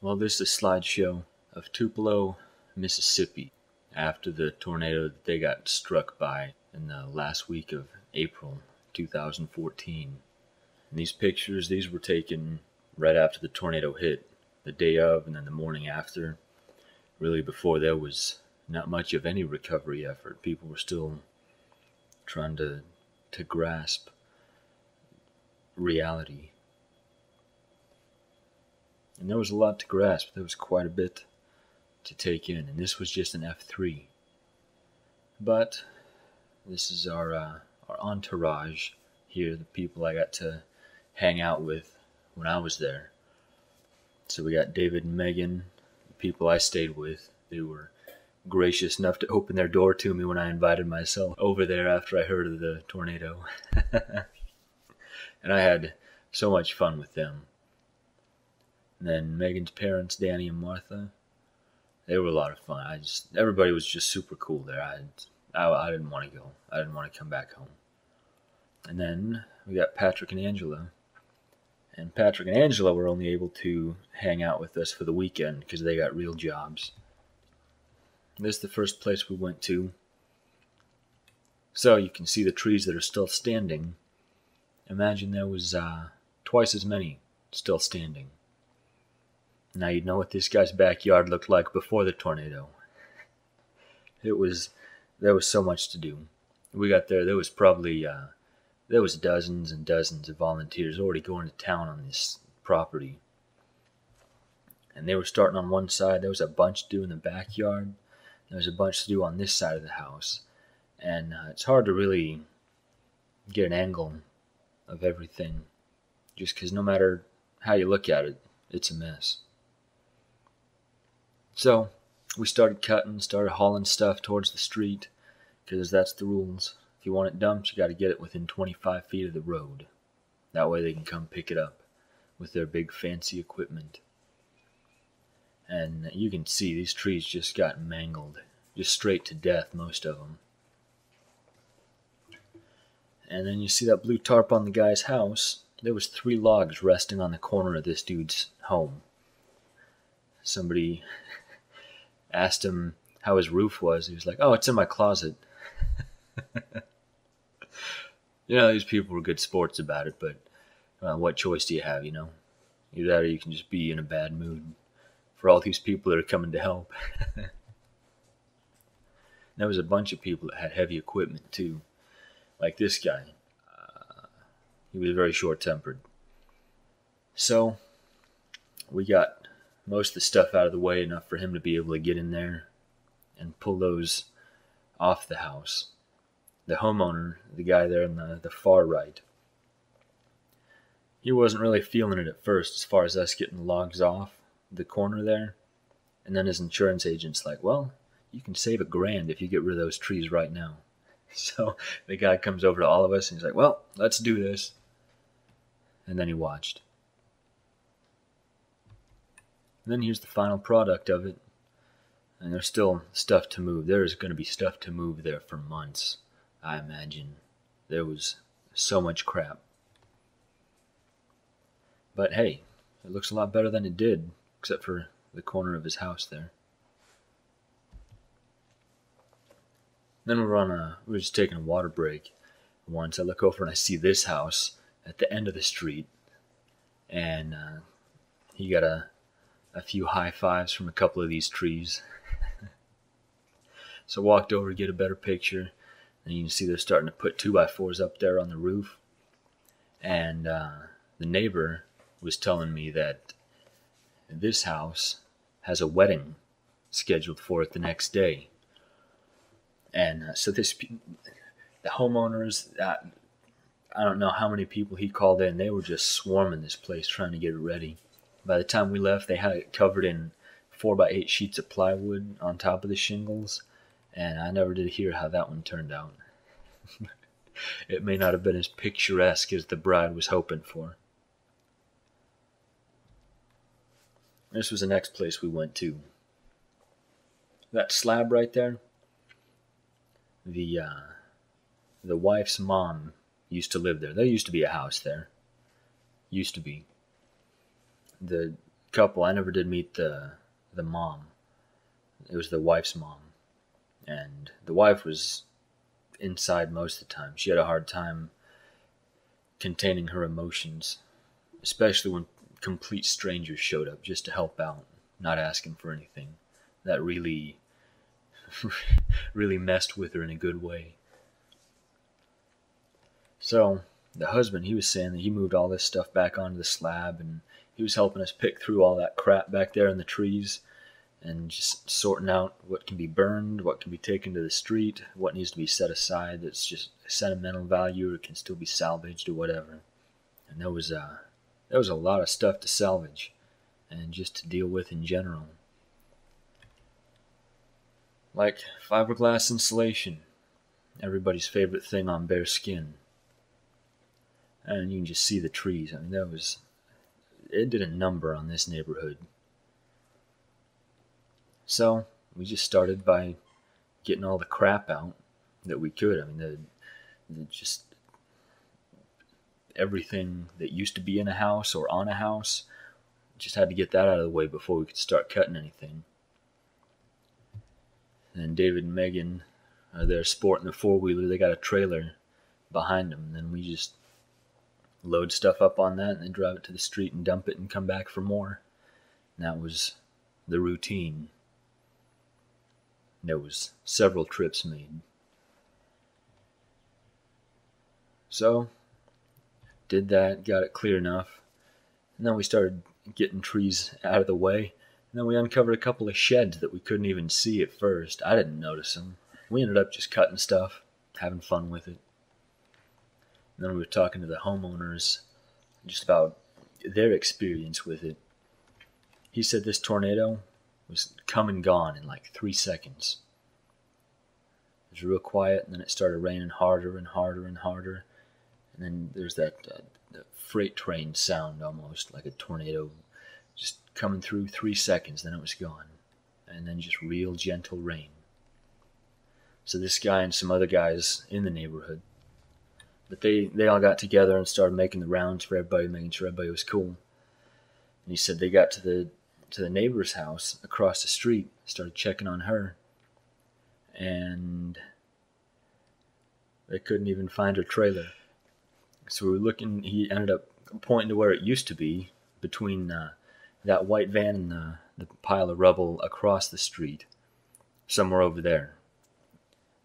Well, this is a slideshow of Tupelo, Mississippi, after the tornado that they got struck by in the last week of April 2014. And these pictures, these were taken right after the tornado hit, the day of and then the morning after. Really, before there was not much of any recovery effort. People were still trying to to grasp reality. And there was a lot to grasp. There was quite a bit to take in, and this was just an F3. But this is our uh, our entourage here, the people I got to hang out with when I was there. So we got David and Megan, the people I stayed with. They were gracious enough to open their door to me when I invited myself over there after I heard of the tornado. and I had so much fun with them. And then Megan's parents, Danny and Martha, they were a lot of fun. I just everybody was just super cool there. I I, I didn't want to go. I didn't want to come back home. And then we got Patrick and Angela. And Patrick and Angela were only able to hang out with us for the weekend because they got real jobs. This is the first place we went to. So you can see the trees that are still standing. Imagine there was uh, twice as many still standing. Now you know what this guy's backyard looked like before the tornado. It was there was so much to do. We got there. There was probably uh, there was dozens and dozens of volunteers already going to town on this property, and they were starting on one side. There was a bunch to do in the backyard. There was a bunch to do on this side of the house, and uh, it's hard to really get an angle of everything, just because no matter how you look at it, it's a mess. So we started cutting, started hauling stuff towards the street, because that's the rules. If you want it dumped, you got to get it within 25 feet of the road. That way they can come pick it up with their big fancy equipment and you can see these trees just got mangled, just straight to death, most of them. And then you see that blue tarp on the guy's house. There was three logs resting on the corner of this dude's home. Somebody asked him how his roof was. He was like, "Oh, it's in my closet." you know, these people were good sports about it, but uh, what choice do you have? You know, either that or you can just be in a bad mood for all these people that are coming to help. there was a bunch of people that had heavy equipment too, like this guy. Uh, he was very short tempered. So we got most of the stuff out of the way enough for him to be able to get in there and pull those off the house. The homeowner, the guy there on the, the far right, he wasn't really feeling it at first as far as us getting the logs off the corner there. And then his insurance agent's like, well, you can save a grand if you get rid of those trees right now. So the guy comes over to all of us and he's like, well, let's do this. And then he watched. And then here's the final product of it. And there's still stuff to move. There is going to be stuff to move there for months, I imagine. There was so much crap. But hey, it looks a lot better than it did except for the corner of his house there. Then we were on a we were just taking a water break. Once I look over and I see this house at the end of the street, and uh, he got a a few high fives from a couple of these trees. so I walked over to get a better picture, and you can see they're starting to put two by fours up there on the roof. And uh, the neighbor was telling me that this house has a wedding scheduled for it the next day. And uh, so this, the homeowners, uh, I don't know how many people he called in. They were just swarming this place trying to get it ready. By the time we left, they had it covered in four by eight sheets of plywood on top of the shingles, and I never did hear how that one turned out. it may not have been as picturesque as the bride was hoping for. This was the next place we went to. That slab right there, the uh, the wife's mom used to live there. There used to be a house there. Used to be. The couple. I never did meet the the mom. It was the wife's mom, and the wife was inside most of the time. She had a hard time containing her emotions, especially when complete strangers showed up just to help out, not asking for anything. That really, really messed with her in a good way. So, the husband, he was saying that he moved all this stuff back onto the slab and he was helping us pick through all that crap back there in the trees and just sorting out what can be burned, what can be taken to the street, what needs to be set aside that's just sentimental value or can still be salvaged or whatever. And there was uh, a there was a lot of stuff to salvage and just to deal with in general. Like fiberglass insulation, everybody's favorite thing on bare skin. And you can just see the trees. I mean, that was it did a number on this neighborhood. So we just started by getting all the crap out that we could. I mean, the, the just everything that used to be in a house or on a house, just had to get that out of the way before we could start cutting anything. And David and Megan are there sporting the four wheeler. They got a trailer behind them. And then we just load stuff up on that and then drive it to the street and dump it and come back for more. And that was the routine. There was several trips made. So, did that, got it clear enough. And then we started getting trees out of the way. And then we uncovered a couple of sheds that we couldn't even see at first. I didn't notice them. We ended up just cutting stuff, having fun with it. And then we were talking to the homeowners just about their experience with it. He said this tornado was come and gone in like three seconds. It was real quiet, and then it started raining harder and harder and harder. And then there's that uh, freight train sound almost like a tornado just coming through three seconds, then it was gone. And then just real gentle rain. So this guy and some other guys in the neighborhood, but they, they all got together and started making the rounds for everybody, making sure everybody was cool. And he said they got to the to the neighbor's house across the street, started checking on her, and they couldn't even find her trailer. So we were looking. He ended up pointing to where it used to be, between uh, that white van and the, the pile of rubble across the street, somewhere over there.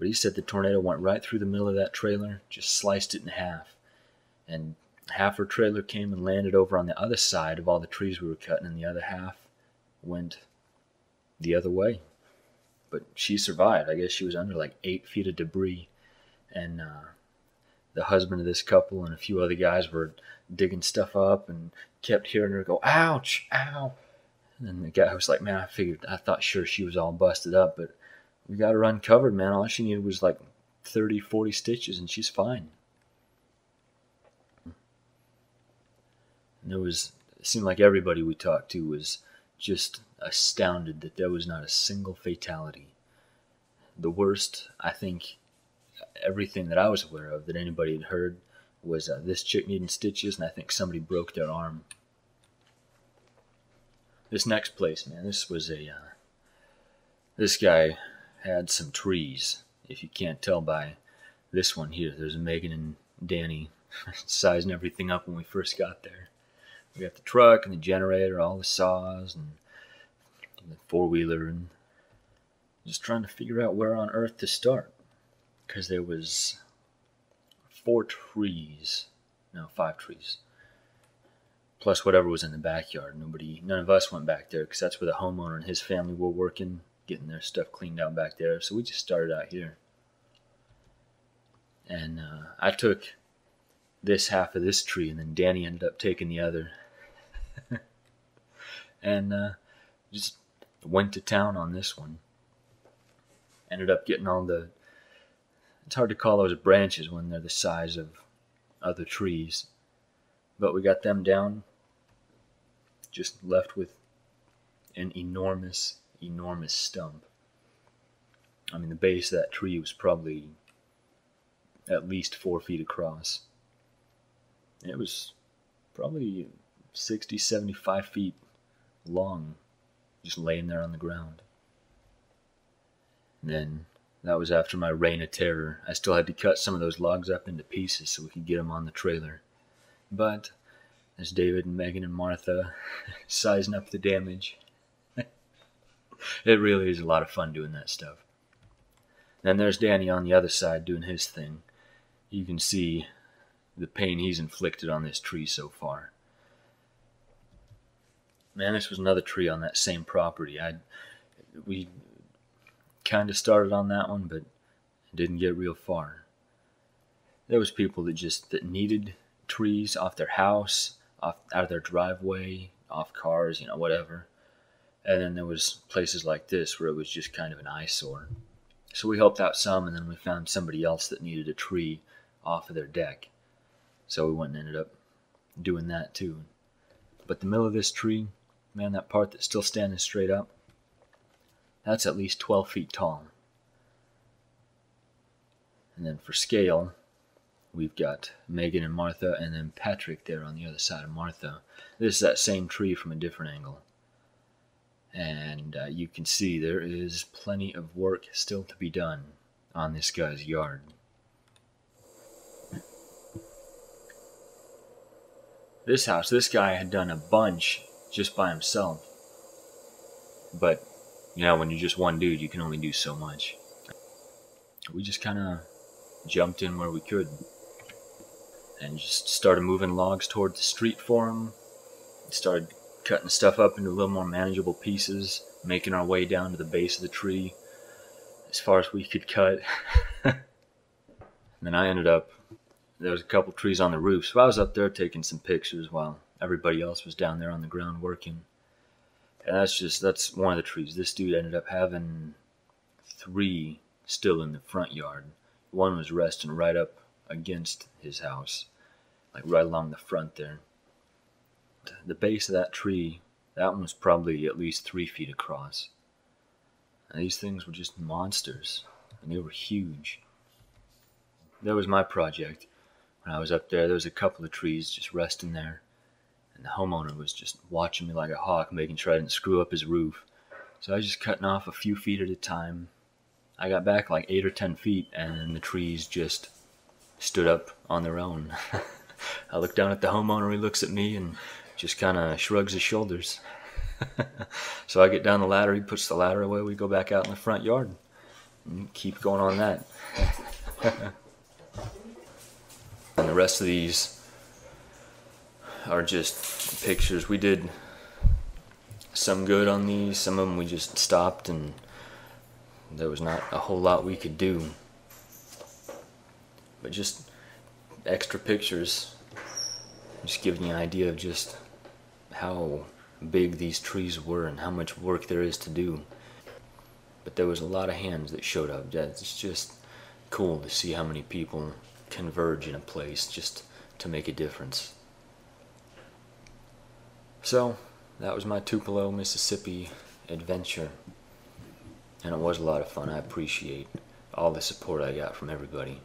But he said the tornado went right through the middle of that trailer, just sliced it in half, and half her trailer came and landed over on the other side of all the trees we were cutting, and the other half went the other way. But she survived. I guess she was under like eight feet of debris. And uh, the husband of this couple and a few other guys were digging stuff up and kept hearing her go, ouch, ow. And the guy was like, man, I figured, I thought sure she was all busted up, but we got her uncovered, man. All she needed was like 30, 40 stitches, and she's fine. And it was, it seemed like everybody we talked to was just astounded that there was not a single fatality. The worst, I think, everything that I was aware of that anybody had heard was uh, this chick needing stitches, and I think somebody broke their arm. This next place, man, this was a. Uh, this guy had some trees. If you can't tell by this one here, there's Megan and Danny sizing everything up when we first got there. We got the truck and the generator, all the saws and the four wheeler, and just trying to figure out where on earth to start. Because there was four trees, no, five trees, plus whatever was in the backyard. Nobody, none of us went back there because that's where the homeowner and his family were working, getting their stuff cleaned out back there. So we just started out here. And uh, I took this half of this tree, and then Danny ended up taking the other. and uh, just went to town on this one. Ended up getting all the. It's hard to call those branches when they're the size of other trees, but we got them down. Just left with an enormous, enormous stump. I mean, the base of that tree was probably at least four feet across. It was probably 60, 75 feet long, just laying there on the ground. And then that was after my reign of terror. I still had to cut some of those logs up into pieces so we could get them on the trailer. But as David and Megan and Martha sizing up the damage, it really is a lot of fun doing that stuff. Then there's Danny on the other side doing his thing. You can see the pain he's inflicted on this tree so far. Man, this was another tree on that same property. I we kind of started on that one, but didn't get real far. There was people that just that needed trees off their house, off out of their driveway, off cars, you know, whatever. And then there was places like this where it was just kind of an eyesore. So we helped out some, and then we found somebody else that needed a tree off of their deck. So we went and ended up doing that too. But the middle of this tree, man, that part that's still standing straight up, that's at least 12 feet tall. And then for scale, we've got Megan and Martha, and then Patrick there on the other side of Martha. This is that same tree from a different angle. And uh, you can see there is plenty of work still to be done on this guy's yard. This house, this guy had done a bunch just by himself. But, you know, when you're just one dude, you can only do so much. We just kind of jumped in where we could and just started moving logs toward the street for him. Started cutting stuff up into a little more manageable pieces, making our way down to the base of the tree as far as we could cut. and then I ended up, there was a couple trees on the roof, so I was up there taking some pictures while everybody else was down there on the ground working. And that's just, that's one of the trees. This dude ended up having three still in the front yard. One was resting right up against his house, like right along the front there. The base of that tree, that one was probably at least three feet across. And these things were just monsters, and they were huge. That was my project. When I was up there, there was a couple of trees just resting there, and the homeowner was just watching me like a hawk, making sure I didn't screw up his roof. So I was just cutting off a few feet at a time. I got back like eight or ten feet, and the trees just stood up on their own. I look down at the homeowner, he looks at me and just kind of shrugs his shoulders. so I get down the ladder, he puts the ladder away, we go back out in the front yard and keep going on that. and the rest of these are just pictures. We did some good on these, some of them we just stopped and there was not a whole lot we could do but just extra pictures just giving you an idea of just how big these trees were and how much work there is to do. But there was a lot of hands that showed up. It's just cool to see how many people converge in a place just to make a difference. So that was my Tupelo, Mississippi adventure. And it was a lot of fun. I appreciate all the support I got from everybody